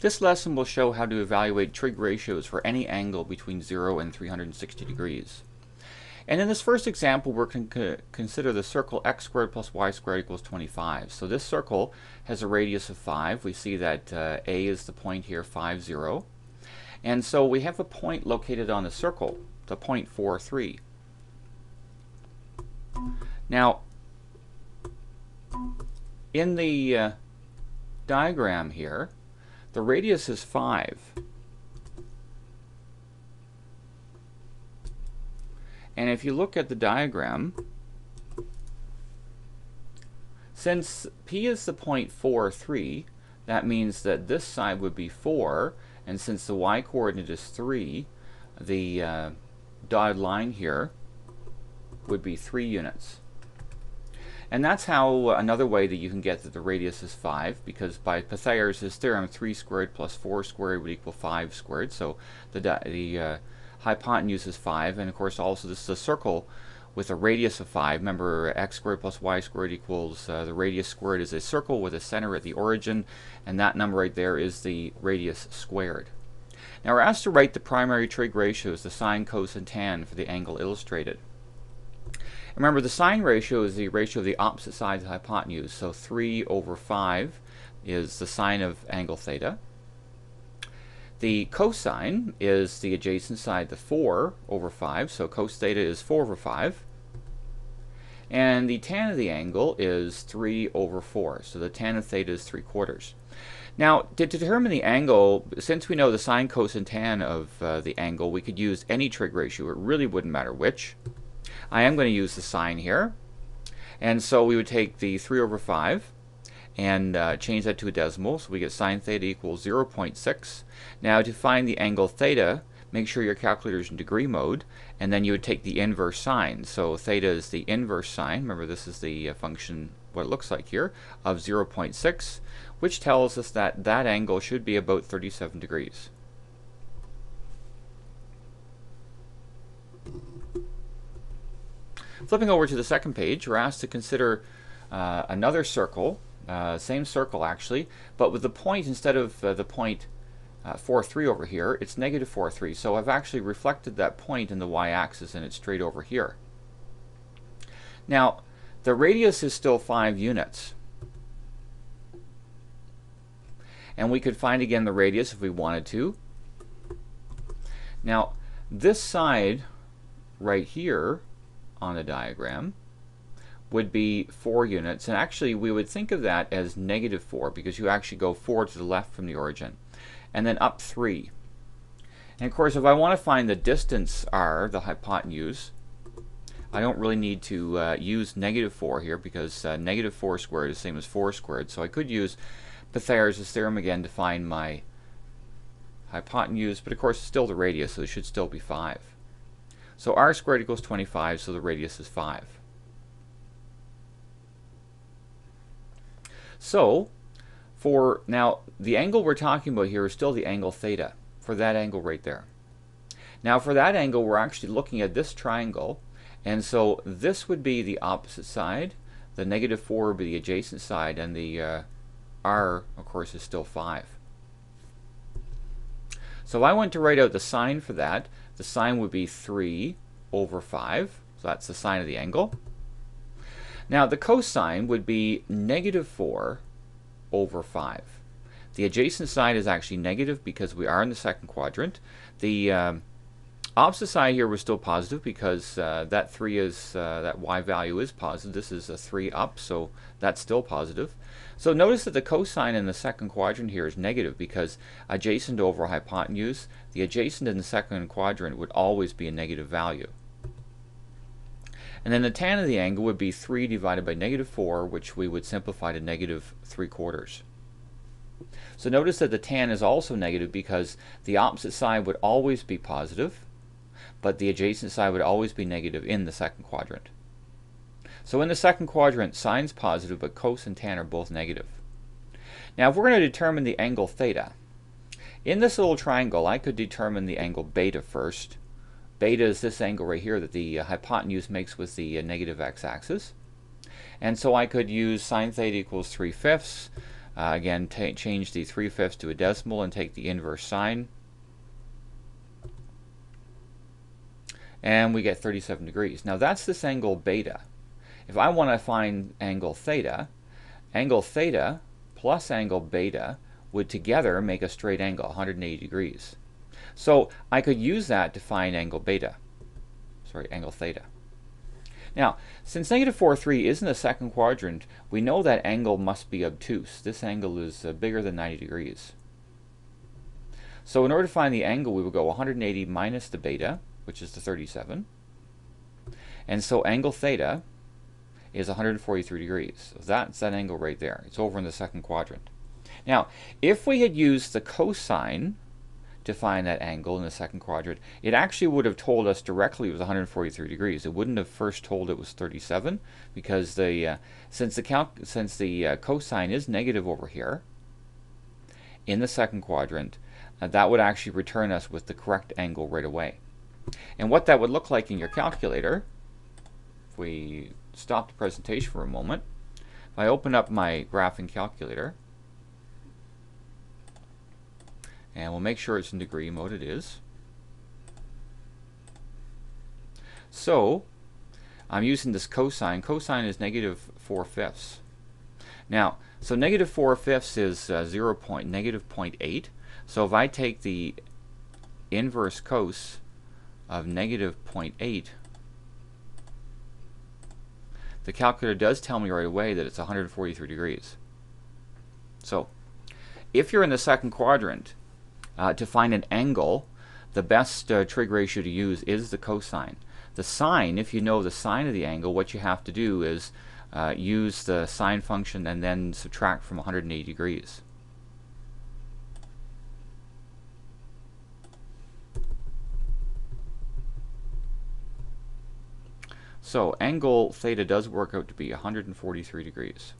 This lesson will show how to evaluate trig ratios for any angle between 0 and 360 degrees. And in this first example, we're going to consider the circle x squared plus y squared equals 25. So this circle has a radius of 5. We see that uh, A is the point here, 5, 0. And so we have a point located on the circle, the point 4, 3. Now, in the uh, diagram here, the radius is 5. And if you look at the diagram, since P is the point 4, 3, that means that this side would be 4, and since the y-coordinate is 3, the uh, dotted line here would be 3 units. And that's how uh, another way that you can get that the radius is 5, because by Pythagoras' theorem, 3 squared plus 4 squared would equal 5 squared. So the, the uh, hypotenuse is 5, and of course also this is a circle with a radius of 5. Remember, x squared plus y squared equals uh, the radius squared is a circle with a center at the origin, and that number right there is the radius squared. Now we're asked to write the primary trig ratios, the sine, cos, and tan for the angle illustrated. Remember, the sine ratio is the ratio of the opposite sides of the hypotenuse. So 3 over 5 is the sine of angle theta. The cosine is the adjacent side, the 4 over 5. So cos theta is 4 over 5. And the tan of the angle is 3 over 4. So the tan of theta is 3 quarters. Now, to determine the angle, since we know the sine, cos, and tan of uh, the angle, we could use any trig ratio. It really wouldn't matter which. I am going to use the sine here. And so we would take the 3 over 5 and uh, change that to a decimal. So we get sine theta equals 0.6. Now to find the angle theta, make sure your calculator is in degree mode, and then you would take the inverse sine. So theta is the inverse sine. Remember, this is the uh, function, what it looks like here, of 0.6, which tells us that that angle should be about 37 degrees. Flipping over to the second page, we're asked to consider uh, another circle, uh, same circle actually, but with the point instead of uh, the point uh, 4, 3 over here, it's negative 4, 3. So I've actually reflected that point in the y-axis and it's straight over here. Now, the radius is still 5 units. And we could find again the radius if we wanted to. Now, this side right here on the diagram would be 4 units. And actually, we would think of that as negative 4 because you actually go 4 to the left from the origin. And then up 3. And of course, if I want to find the distance r, the hypotenuse, I don't really need to uh, use negative 4 here because uh, negative 4 squared is the same as 4 squared. So I could use Pythagoras' theorem again to find my hypotenuse, but of course it's still the radius, so it should still be 5. So r squared equals 25, so the radius is 5. So, for now, the angle we're talking about here is still the angle theta, for that angle right there. Now, for that angle, we're actually looking at this triangle, and so this would be the opposite side, the negative 4 would be the adjacent side, and the uh, r, of course, is still 5. So if I want to write out the sine for that, the sine would be 3 over 5. So that's the sine of the angle. Now the cosine would be negative 4 over 5. The adjacent side is actually negative because we are in the second quadrant. The um, opposite side here was still positive because uh, that 3 is, uh, that y value is positive. This is a 3 up, so that's still positive. So notice that the cosine in the second quadrant here is negative because adjacent over hypotenuse, the adjacent in the second quadrant would always be a negative value. And then the tan of the angle would be 3 divided by negative 4, which we would simplify to negative 3 quarters. So notice that the tan is also negative because the opposite side would always be positive, but the adjacent side would always be negative in the second quadrant. So in the second quadrant, sine's positive, but cos and tan are both negative. Now if we're going to determine the angle theta, in this little triangle I could determine the angle beta first. Beta is this angle right here that the uh, hypotenuse makes with the uh, negative x-axis. And so I could use sine theta equals 3 fifths, Uh, again, change the 3 fifths to a decimal and take the inverse sine. And we get 37 degrees. Now that's this angle beta. If I want to find angle theta, angle theta plus angle beta would together make a straight angle, 180 degrees. So I could use that to find angle beta, sorry, angle theta. Now, since negative 4, 3 is in the second quadrant, we know that angle must be obtuse. This angle is uh, bigger than 90 degrees. So in order to find the angle, we would go 180 minus the beta, which is the 37. And so angle theta is 143 degrees. So that's that angle right there. It's over in the second quadrant. Now, if we had used the cosine to find that angle in the second quadrant, it actually would have told us directly it was 143 degrees. It wouldn't have first told it was 37 because the uh, since the since the uh, cosine is negative over here in the second quadrant, uh, that would actually return us with the correct angle right away. And what that would look like in your calculator, if we stop the presentation for a moment, if I open up my graphing calculator, and we'll make sure it's in degree mode it is. So I'm using this cosine. Cosine is negative 4 fifths. Now so negative 4 fifths is uh, 0 point negative 0.8 so if I take the inverse cos of negative 0.8 the calculator does tell me right away that it's 143 degrees so if you're in the second quadrant uh, to find an angle, the best uh, trig ratio to use is the cosine. The sine, if you know the sine of the angle, what you have to do is uh, use the sine function and then subtract from 180 degrees. So angle theta does work out to be 143 degrees.